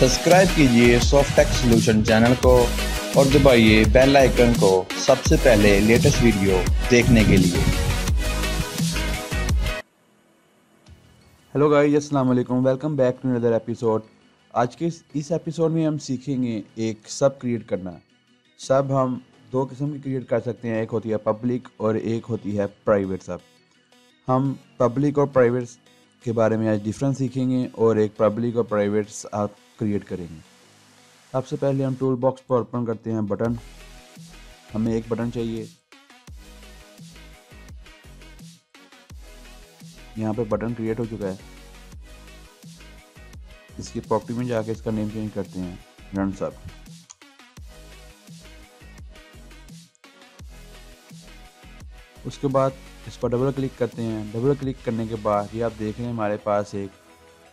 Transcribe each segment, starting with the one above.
Subscribe कीजिए soft Softech solution channel को और दबाइए बेल आइकन को सबसे पहले लेटेस्ट वीडियो देखने के लिए। हेलो गाइस अस्सलाम वालेकुम। Welcome back to another episode आज के इस- इस एपिसोड में हम सीखेंगे एक सब क्रिएट करना। सब हम दो किस्म की क्रिएट कर सकते हैं। एक होती है पब्लिक और एक होती है प्राइवेट सब हम पब्लिक और प्राइवेट के बारे में आज डिफरेंस सीखेंगे और एक पब्लिक और प्राइवेट आप क्रिएट करेंगे। सबसे पहले हम टूल बॉक्स पर ओपन करते हैं बटन हमें एक बटन चाहिए। यहाँ पे बटन क्रिएट हो चुका है। इसकी प्रॉपर्टी में जाके इसका नेम चेंज करते हैं। रन सब उसके बाद इस पर डबल क्लिक करते हैं। डबल क्लिक करने के बाद ये आप देख रहे हैं हमारे पास एक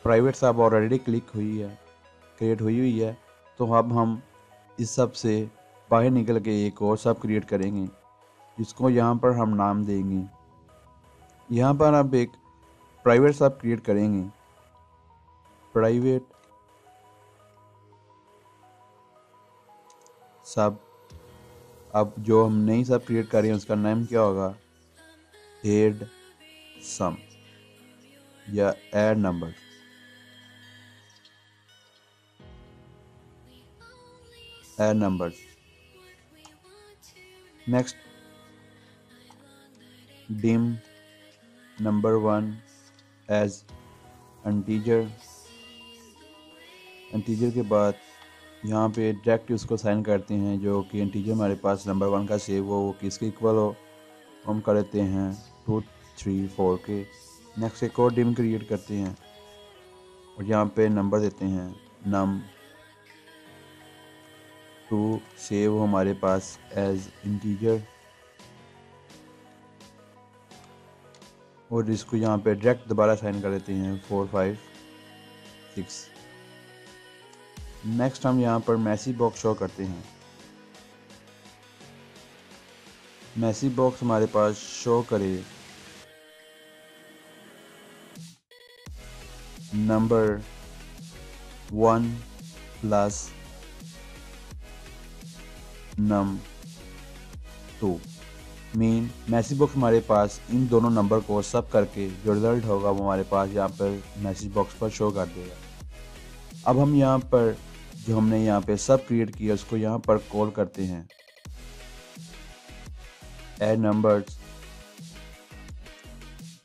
प्राइवेट सब ऑलरेडी क्लिक हुई है। क्रिएट हुई हुई है तो अब हम इस सबसे बाहर निकल के एक और सब क्रिएट करेंगे, जिसको यहाँ पर हम नाम देंगे। यहाँ पर आप एक प्राइवेट सब क्रिएट करेंगे। प्राइवेट सब, अब जो हम नई सब क्रिएट कर रहे हैं, उसका नाम क्या होगा? एड सम या add number add number next dim number one as integer integer के बाद यहाँ पे डायरेक्ट उसको साइन करते हैं जो कि इंटीजर हमारे पास नंबर वन का सेव हो, वो किसके इक्वल हो, हम कर देते हैं टू थ्री फोर के। नेक्स्ट एक और डिम क्रिएट करते हैं और यहाँ पे नंबर देते हैं नम टू सेव हमारे पास एज इंटीजर और इसको यहाँ पे डायरेक्ट दोबारा साइन कर देते हैं फोर फाइव सिक्स नेक्स्ट हम यहाँ पर मैसी बॉक्स शो करते हैं. मैसी बॉक्स हमारे पास शो करे. Number one plus num two mean message box हमारे पास इन दोनों नंबर को सब करके जो रिज़ल्ट होगा वो हमारे पास यहाँ पर मैसेज बॉक्स पर शो कर देगा। अब हम यहाँ पर जो हमने यहाँ पे सब क्रिएट किया, उसको यहाँ पर कॉल करते हैं। नंबर्स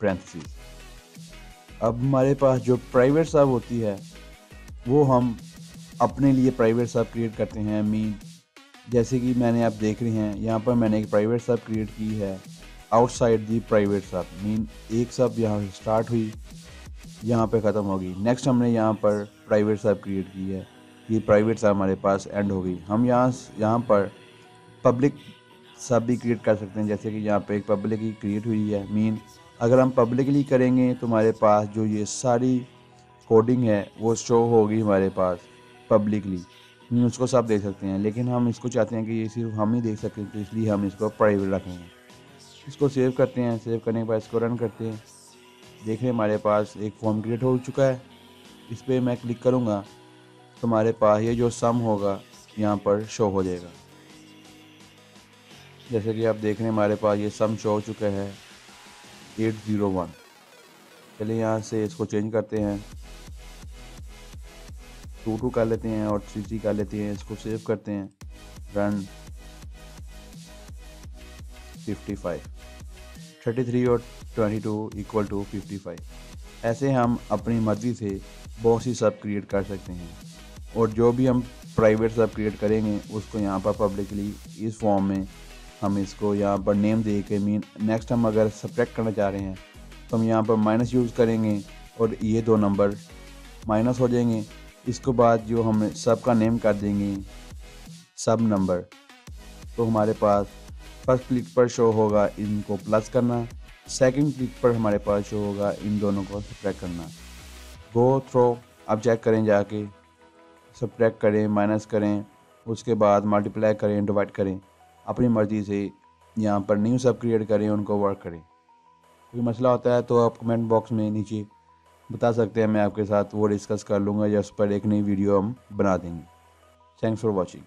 parentheses अब हमारे पास जो प्राइवेट सब होती है, वो हम अपने लिए प्राइवेट सब क्रिएट करते हैं। मीन जैसे कि मैंने आप देख रहे हैं, यहाँ पर मैंने एक प्राइवेट सब क्रिएट की है। Outside the private sub mean एक सब यहाँ से स्टार्ट हुई, यहाँ पे ख़त्म होगी। नेक्स्ट हमने यहाँ पर प्राइवेट सब क्रिएट की है। ये प्राइवेट सब हमारे पास एंड हो गई। हम यहाँ यहाँ पर पब्लिक सब भी क्रिएट कर सकते हैं। जैसे कि यहाँ पे एक पब्लिक ही क्रिएट हुई है। मीन अगर हम पब्लिकली करेंगे तो हमारे पास जो ये सारी कोडिंग है, वो शो होगी हमारे पास पब्लिकली उसको सब देख सकते हैं, लेकिन हम इसको चाहते हैं कि ये सिर्फ़ हम ही देख सकें तो इसलिए हम इसको प्राइवेट रखेंगे इसको सेव करते हैं सेव करने के बाद इसको रन करते हैं। देख रहे हमारे पास एक फॉर्म क्रिएट हो चुका है। इस पर मैं क्लिक करूँगा तो हमारे पास ये जो सम होगा, यहाँ पर शो हो जाएगा। जैसे कि आप देख रहे हैं, हमारे पास ये सम शो हो चुका है एट ज़ीरो वन चलिए यहाँ से इसको चेंज करते हैं। टू टू कर लेते हैं और थ्री थ्री कर लेते हैं, इसको सेव करते हैं run fifty five thirty three और twenty two equal to fifty five ऐसे हम अपनी मर्ज़ी से बहुत सी सब क्रिएट कर सकते हैं। और जो भी हम प्राइवेट सब क्रिएट करेंगे, उसको यहाँ पर पब्लिकली इस फॉर्म में हम इसको यहाँ पर नेम दे के मीन नेक्स्ट हम अगर सब्ट्रैक्ट करना चाह रहे हैं तो हम यहाँ पर माइनस यूज़ करेंगे और ये दो नंबर माइनस हो जाएँगे। इसके बाद जो हम सब का नेम कर देंगे सब नंबर तो हमारे पास फ़र्स्ट क्लिक पर शो होगा इनको प्लस करना सेकंड क्लिक पर हमारे पास शो होगा इन दोनों को सब्ट्रैक्ट करना। गो थ्रो अब चेक करें जाके सब्ट्रैक्ट करें माइनस करें, उसके बाद मल्टीप्लाई करें डिवाइड करें। अपनी मर्ज़ी से यहाँ पर न्यू सब क्रिएट करें, उनको वर्क करें। कोई मसला होता है तो आप कमेंट बॉक्स में नीचे बता सकते हैं, मैं आपके साथ वो डिस्कस कर लूँगा या उस पर एक नई वीडियो हम बना देंगे। Thanks for watching